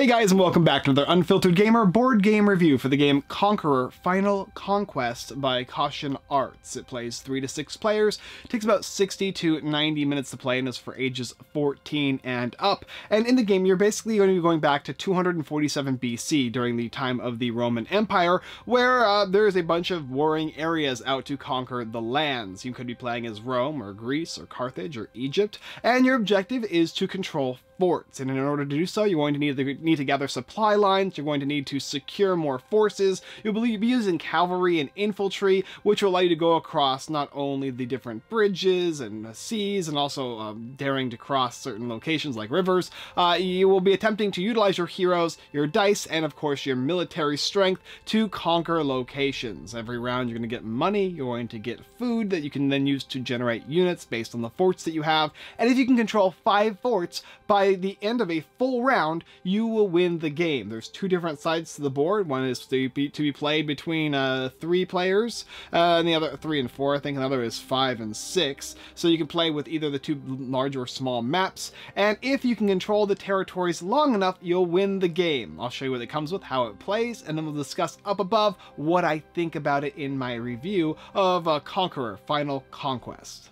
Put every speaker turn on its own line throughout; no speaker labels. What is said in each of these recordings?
Hey guys, and welcome back to another Unfiltered Gamer board game review for the game Conqueror Final Conquest by Caution Arts. It plays 3 to 6 players, takes about 60 to 90 minutes to play, and is for ages 14 and up. And in the game, you're basically going to be going back to 247 BC during the time of the Roman Empire, where uh, there is a bunch of warring areas out to conquer the lands. You could be playing as Rome, or Greece, or Carthage, or Egypt, and your objective is to control forts. And in order to do so, you're going to need to, need to gather supply lines, you're going to need to secure more forces, you'll be using cavalry and infantry, which will allow you to go across not only the different bridges and seas, and also um, daring to cross certain locations like rivers, uh, you will be attempting to utilize your heroes, your dice, and of course your military strength to conquer locations. Every round you're going to get money, you're going to get food that you can then use to generate units based on the forts that you have, and if you can control five forts by the end of a full round, you will win the game. There's two different sides to the board. One is to be, to be played between uh, three players, uh, and the other three and four. I think another is five and six. So you can play with either the two large or small maps. And if you can control the territories long enough, you'll win the game. I'll show you what it comes with, how it plays, and then we'll discuss up above what I think about it in my review of uh, Conqueror Final Conquest.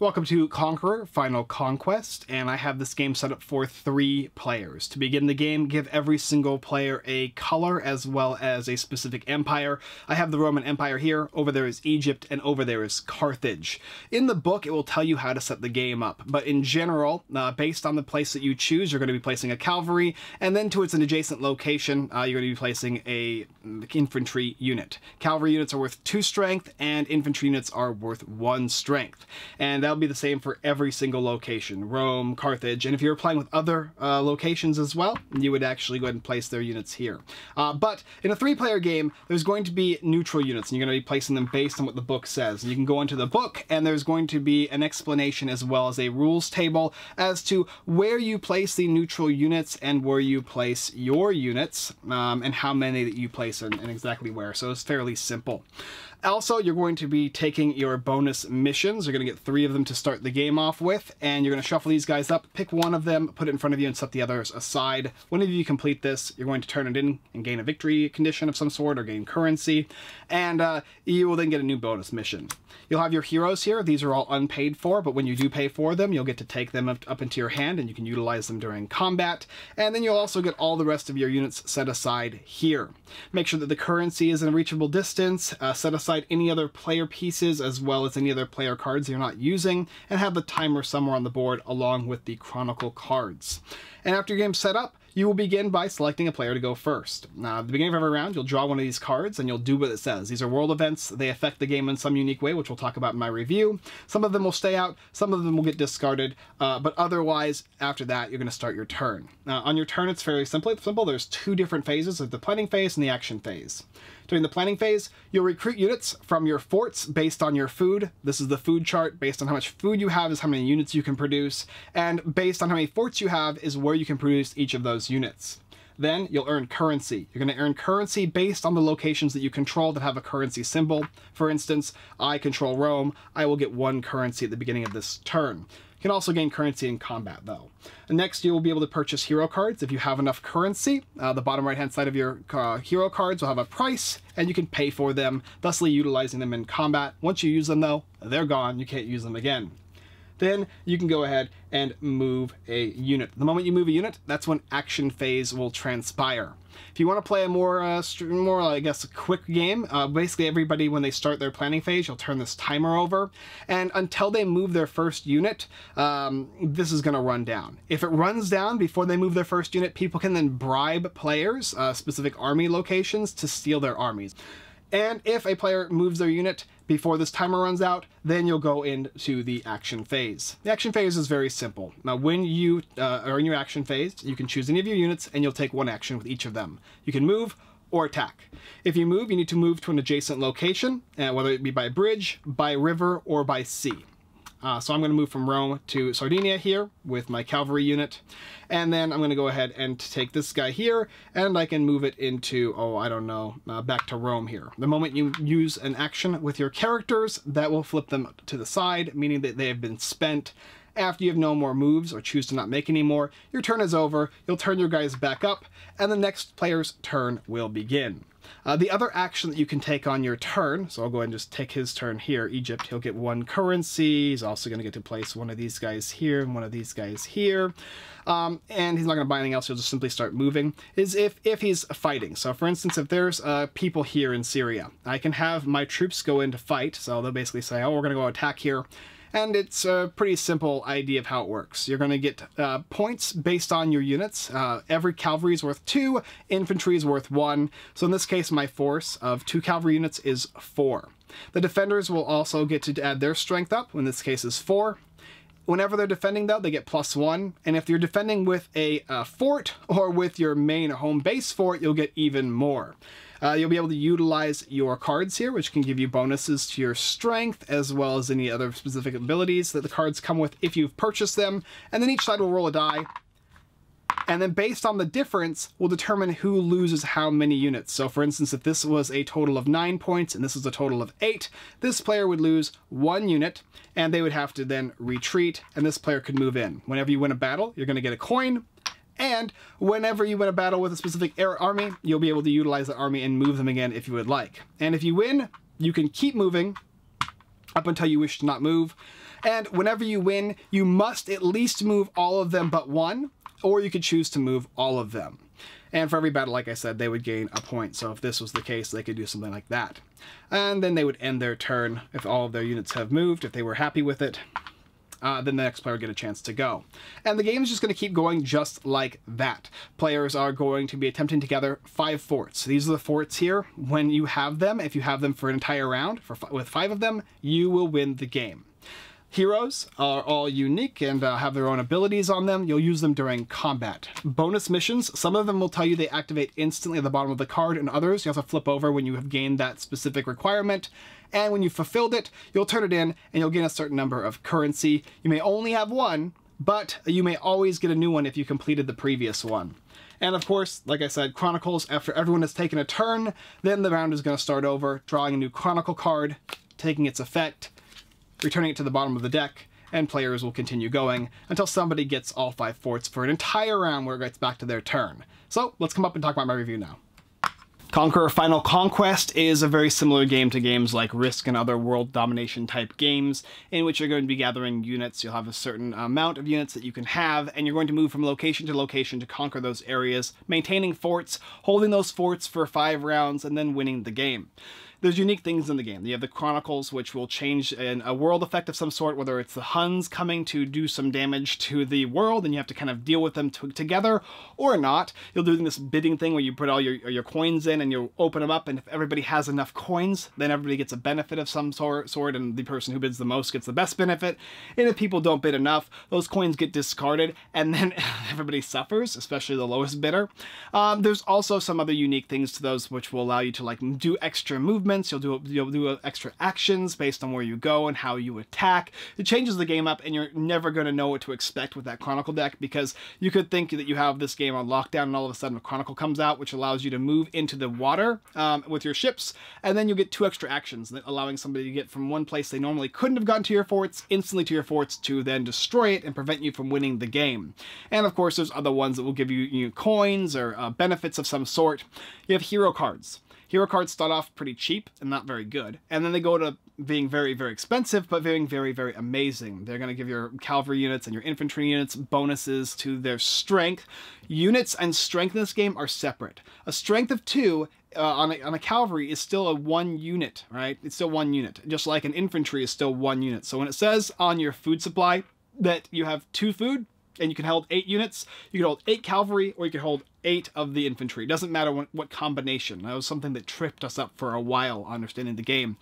Welcome to Conqueror Final Conquest, and I have this game set up for three players. To begin the game, give every single player a color as well as a specific empire. I have the Roman Empire here, over there is Egypt, and over there is Carthage. In the book, it will tell you how to set the game up, but in general, uh, based on the place that you choose, you're going to be placing a cavalry, and then to its an adjacent location, uh, you're going to be placing a infantry unit. Cavalry units are worth two strength, and infantry units are worth one strength. And that'll be the same for every single location, Rome, Carthage, and if you're playing with other uh, locations as well, you would actually go ahead and place their units here. Uh, but in a three-player game, there's going to be neutral units, and you're going to be placing them based on what the book says. You can go into the book, and there's going to be an explanation as well as a rules table as to where you place the neutral units and where you place your units, um, and how many that you place and, and exactly where. So it's fairly simple. Also, you're going to be taking your bonus missions. You're going to get three of them to start the game off with, and you're going to shuffle these guys up, pick one of them, put it in front of you, and set the others aside. Whenever you complete this, you're going to turn it in and gain a victory condition of some sort or gain currency, and uh, you will then get a new bonus mission. You'll have your heroes here. These are all unpaid for, but when you do pay for them, you'll get to take them up, into your hand, and you can utilize them during combat, and then you'll also get all the rest of your units set aside here. Make sure that the currency is in a reachable distance, uh, set aside any other player pieces as well as any other player cards you're not using, and have the timer somewhere on the board along with the Chronicle cards. And after your game's set up, you will begin by selecting a player to go first. Now, at the beginning of every round, you'll draw one of these cards and you'll do what it says. These are world events. They affect the game in some unique way, which we'll talk about in my review. Some of them will stay out, some of them will get discarded, uh, but otherwise, after that, you're going to start your turn. Now, on your turn, it's very simple. simple. There's two different phases, the planning phase and the action phase. During the planning phase, you'll recruit units from your forts based on your food. This is the food chart. Based on how much food you have is how many units you can produce. And based on how many forts you have is where you can produce each of those units. Then you'll earn currency. You're going to earn currency based on the locations that you control that have a currency symbol. For instance, I control Rome. I will get one currency at the beginning of this turn. You can also gain currency in combat, though. And next, you will be able to purchase hero cards if you have enough currency. Uh, the bottom right-hand side of your uh, hero cards will have a price, and you can pay for them, thusly utilizing them in combat. Once you use them, though, they're gone. You can't use them again then you can go ahead and move a unit. The moment you move a unit, that's when action phase will transpire. If you want to play a more, uh, more I guess, a quick game, uh, basically everybody, when they start their planning phase, you'll turn this timer over, and until they move their first unit, um, this is going to run down. If it runs down before they move their first unit, people can then bribe players, uh, specific army locations, to steal their armies. And if a player moves their unit before this timer runs out, then you'll go into the action phase. The action phase is very simple. Now, when you uh, are in your action phase, you can choose any of your units and you'll take one action with each of them. You can move or attack. If you move, you need to move to an adjacent location, uh, whether it be by bridge, by river, or by sea. Uh, so I'm going to move from Rome to Sardinia here with my cavalry unit. And then I'm going to go ahead and take this guy here and I can move it into, oh, I don't know, uh, back to Rome here. The moment you use an action with your characters, that will flip them to the side, meaning that they have been spent After you have no more moves or choose to not make any more, your turn is over, you'll turn your guys back up, and the next player's turn will begin. Uh, the other action that you can take on your turn, so I'll go ahead and just take his turn here, Egypt, he'll get one currency, he's also going to get to place one of these guys here and one of these guys here, um, and he's not going to buy anything else, he'll just simply start moving, is if, if he's fighting. So for instance, if there's uh, people here in Syria, I can have my troops go in to fight, so they'll basically say, oh, we're going to go attack here, and it's a pretty simple idea of how it works. You're going to get uh, points based on your units. Uh, every cavalry is worth two, infantry is worth one. So in this case, my force of two cavalry units is four. The defenders will also get to add their strength up, in this case is four. Whenever they're defending though, they get plus one. And if you're defending with a uh, fort or with your main home base fort, you'll get even more. Uh, you'll be able to utilize your cards here, which can give you bonuses to your strength, as well as any other specific abilities that the cards come with if you've purchased them. And then each side will roll a die, and then based on the difference, we'll determine who loses how many units. So for instance, if this was a total of 9 points and this is a total of 8, this player would lose 1 unit, and they would have to then retreat, and this player could move in. Whenever you win a battle, you're going to get a coin, and whenever you win a battle with a specific army, you'll be able to utilize the army and move them again if you would like. And if you win, you can keep moving up until you wish to not move. And whenever you win, you must at least move all of them but one, or you could choose to move all of them. And for every battle, like I said, they would gain a point. So if this was the case, they could do something like that. And then they would end their turn if all of their units have moved, if they were happy with it uh, then the next player get a chance to go. And the game is just going to keep going just like that. Players are going to be attempting to gather five forts. These are the forts here. When you have them, if you have them for an entire round, for with five of them, you will win the game. Heroes are all unique and uh, have their own abilities on them. You'll use them during combat. Bonus missions, some of them will tell you they activate instantly at the bottom of the card, and others you have to flip over when you have gained that specific requirement. And when you've fulfilled it, you'll turn it in and you'll gain a certain number of currency. You may only have one, but you may always get a new one if you completed the previous one. And of course, like I said, Chronicles, after everyone has taken a turn, then the round is going to start over, drawing a new Chronicle card, taking its effect, returning it to the bottom of the deck, and players will continue going until somebody gets all five forts for an entire round where it gets back to their turn. So let's come up and talk about my review now. Conqueror Final Conquest is a very similar game to games like Risk and other world domination type games, in which you're going to be gathering units. You'll have a certain amount of units that you can have, and you're going to move from location to location to conquer those areas, maintaining forts, holding those forts for five rounds, and then winning the game there's unique things in the game. You have the Chronicles, which will change in a world effect of some sort, whether it's the Huns coming to do some damage to the world, and you have to kind of deal with them together, or not. You'll do this bidding thing where you put all your, your coins in and you open them up, and if everybody has enough coins, then everybody gets a benefit of some sort, sort and the person who bids the most gets the best benefit. And if people don't bid enough, those coins get discarded, and then everybody suffers, especially the lowest bidder. Um, there's also some other unique things to those which will allow you to like do extra movement movements, you'll do you'll do extra actions based on where you go and how you attack. It changes the game up and you're never going to know what to expect with that Chronicle deck because you could think that you have this game on lockdown and all of a sudden a Chronicle comes out which allows you to move into the water um, with your ships and then you get two extra actions allowing somebody to get from one place they normally couldn't have gotten to your forts instantly to your forts to then destroy it and prevent you from winning the game. And of course there's other ones that will give you, know, coins or uh, benefits of some sort. You have hero cards. Hero cards start off pretty cheap and not very good, and then they go to being very, very expensive, but being very, very amazing. They're going to give your cavalry units and your infantry units bonuses to their strength. Units and strength in this game are separate. A strength of two uh, on, a, on a cavalry is still a one unit, right? It's still one unit, just like an infantry is still one unit. So when it says on your food supply that you have two food, and you can hold eight units, you can hold eight cavalry, or you can hold eight of the infantry. Doesn't matter what, what, combination. That was something that tripped us up for a while understanding the game.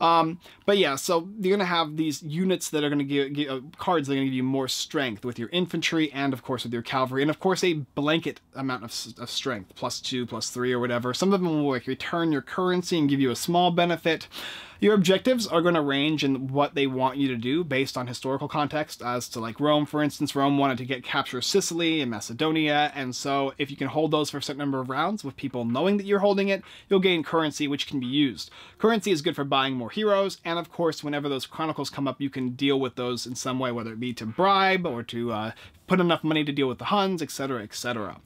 Um, but yeah, so you're going to have these units that are going to give, give uh, cards that are going to give you more strength with your infantry and of course with your cavalry and of course a blanket amount of, of strength, plus two, plus three or whatever. Some of them will like return your currency and give you a small benefit. Your objectives are going to range in what they want you to do based on historical context as to like Rome, for instance, Rome wanted to get capture Sicily and Macedonia and so if you can can hold those for a certain number of rounds with people knowing that you're holding it, you'll gain currency which can be used. Currency is good for buying more heroes, and of course, whenever those chronicles come up, you can deal with those in some way, whether it be to bribe or to uh, put enough money to deal with the Huns, etc., etc.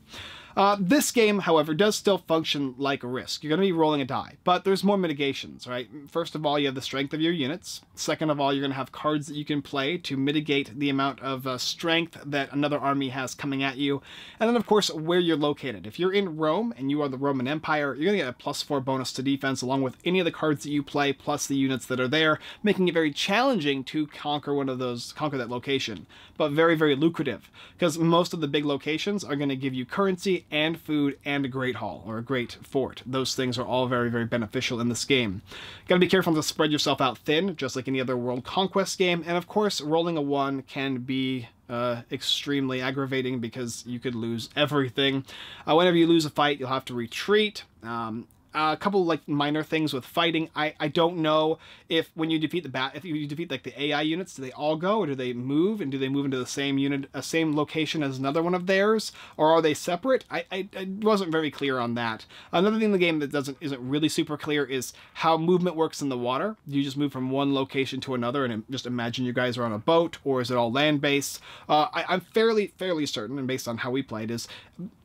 Uh, this game, however, does still function like a risk. You're going to be rolling a die, but there's more mitigations, right? First of all, you have the strength of your units. Second of all, you're going to have cards that you can play to mitigate the amount of uh, strength that another army has coming at you. And then, of course, where you're located. If you're in Rome and you are the Roman Empire, you're going to get a plus four bonus to defense along with any of the cards that you play, plus the units that are there, making it very challenging to conquer one of those, conquer that location. But very, very lucrative, because most of the big locations are going to give you currency and food and a great hall or a great fort. Those things are all very, very beneficial in this game. Gotta be careful to spread yourself out thin, just like any other World Conquest game. And of course, rolling a one can be uh, extremely aggravating because you could lose everything. Uh, whenever you lose a fight, you'll have to retreat. Um, a couple like minor things with fighting. I I don't know if when you defeat the bat if you defeat like the AI units, do they all go or do they move and do they move into the same unit, a same location as another one of theirs, or are they separate? I, I, I wasn't very clear on that. Another thing in the game that doesn't isn't really super clear is how movement works in the water. Do you just move from one location to another and just imagine you guys are on a boat, or is it all land based? Uh, I, I'm fairly fairly certain, and based on how we played, is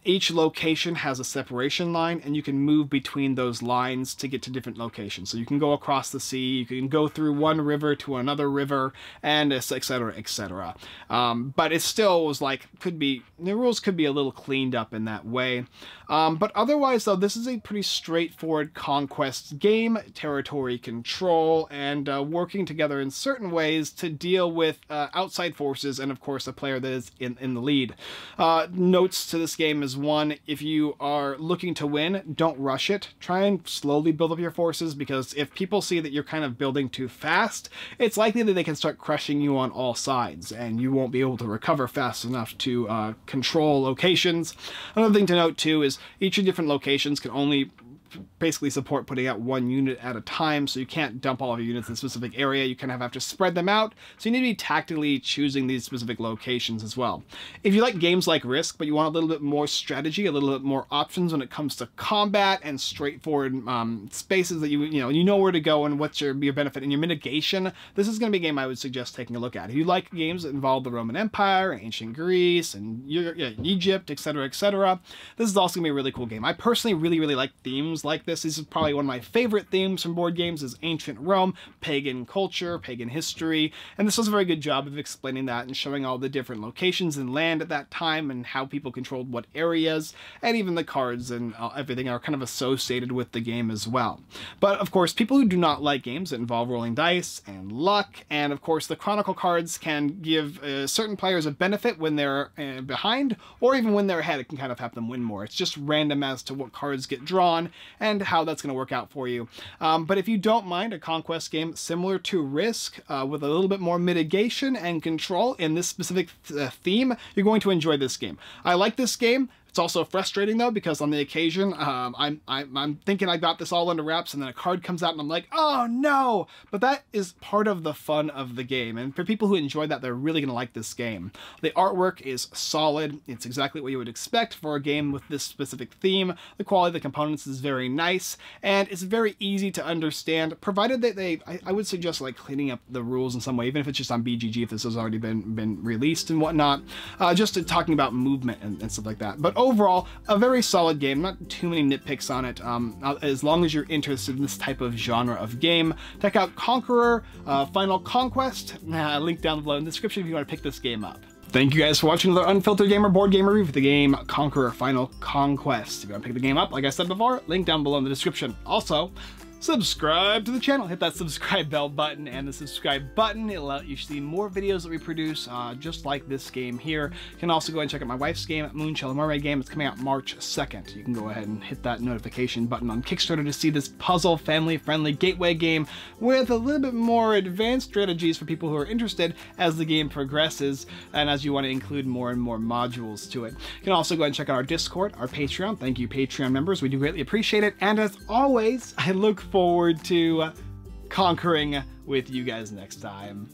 each location has a separation line and you can move between those lines to get to different locations. So you can go across the sea, you can go through one river to another river, and etc. etc. Um, but it still was like, could be, the rules could be a little cleaned up in that way. Um, but otherwise though, this is a pretty straightforward conquest game, territory control, and uh, working together in certain ways to deal with uh, outside forces and of course a player that is in, in the lead. Uh, notes to this game is is one, if you are looking to win, don't rush it. Try and slowly build up your forces because if people see that you're kind of building too fast, it's likely that they can start crushing you on all sides and you won't be able to recover fast enough to uh, control locations. Another thing to note too is each of different locations can only basically support putting out one unit at a time, so you can't dump all of your units in a specific area. You kind of have to spread them out, so you need to be tactically choosing these specific locations as well. If you like games like Risk, but you want a little bit more strategy, a little bit more options when it comes to combat and straightforward um, spaces that you you know you know where to go and what's your, your benefit and your mitigation, this is going to be a game I would suggest taking a look at. If you like games that involve the Roman Empire, ancient Greece, and Egypt, etc., etc., this is also going to be a really cool game. I personally really, really like themes like this. This is probably one of my favorite themes from board games is ancient Rome, pagan culture, pagan history, and this does a very good job of explaining that and showing all the different locations and land at that time and how people controlled what areas, and even the cards and uh, everything are kind of associated with the game as well. But of course, people who do not like games that involve rolling dice and luck, and of course the Chronicle cards can give uh, certain players a benefit when they're uh, behind, or even when they're ahead, it can kind of help them win more. It's just random as to what cards get drawn, and how that's going to work out for you. Um, but if you don't mind a conquest game similar to Risk uh, with a little bit more mitigation and control in this specific th uh, theme, you're going to enjoy this game. I like this game. It's also frustrating though because on the occasion um, I'm, I'm, I'm thinking I got this all under wraps and then a card comes out and I'm like, oh no! But that is part of the fun of the game, and for people who enjoy that, they're really gonna like this game. The artwork is solid. It's exactly what you would expect for a game with this specific theme. The quality of the components is very nice, and it's very easy to understand, provided that they, I, I would suggest like cleaning up the rules in some way, even if it's just on BGG, if this has already been been released and whatnot. Uh, just talking about movement and, and stuff like that. But overall, a very solid game. Not too many nitpicks on it. Um, uh, as long as you're interested in this type of genre of game, check out Conqueror uh, Final Conquest. Uh, link down below in the description if you want to pick this game up. Thank you guys for watching the Unfiltered Gamer board game review for the game Conqueror Final Conquest. If you want to pick the game up, like I said before, link down below in the description. Also, subscribe to the channel. Hit that subscribe bell button and the subscribe button. It'll let you see more videos that we produce, uh, just like this game here. You can also go and check out my wife's game, Moonshell Mermaid game. It's coming out March 2nd. You can go ahead and hit that notification button on Kickstarter to see this puzzle family-friendly gateway game with a little bit more advanced strategies for people who are interested as the game progresses and as you want to include more and more modules to it. You can also go and check out our Discord, our Patreon. Thank you, Patreon members. We do greatly appreciate it. And as always, I look forward to conquering with you guys next time.